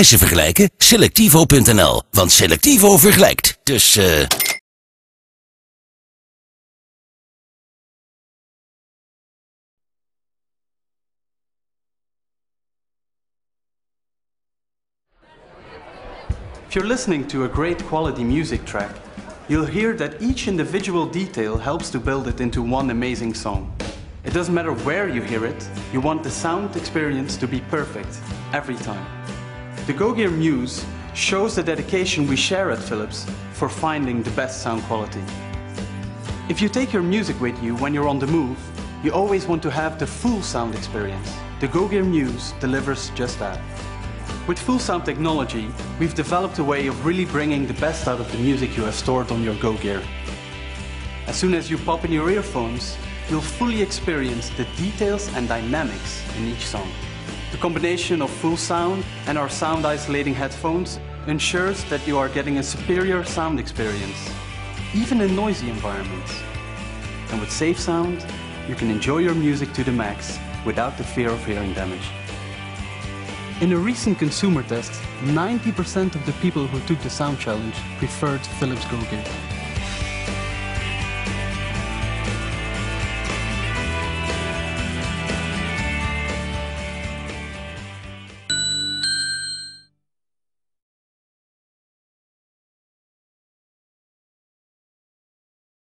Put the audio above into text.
prijzen vergelijken? Selectivo.nl, want Selectivo vergelijkt. Dus eh... If you're listening to a great quality music track, you'll hear that each individual detail helps to build it into one amazing song. It doesn't matter where you hear it, you want the sound experience to be perfect, every time. The GoGear Muse shows the dedication we share at Philips for finding the best sound quality. If you take your music with you when you're on the move, you always want to have the full sound experience. The GoGear Muse delivers just that. With full sound technology, we've developed a way of really bringing the best out of the music you have stored on your GoGear. As soon as you pop in your earphones, you'll fully experience the details and dynamics in each song. The combination of full sound and our sound isolating headphones ensures that you are getting a superior sound experience, even in noisy environments. And with safe sound, you can enjoy your music to the max without the fear of hearing damage. In a recent consumer test, 90% of the people who took the sound challenge preferred Philips Go Gear.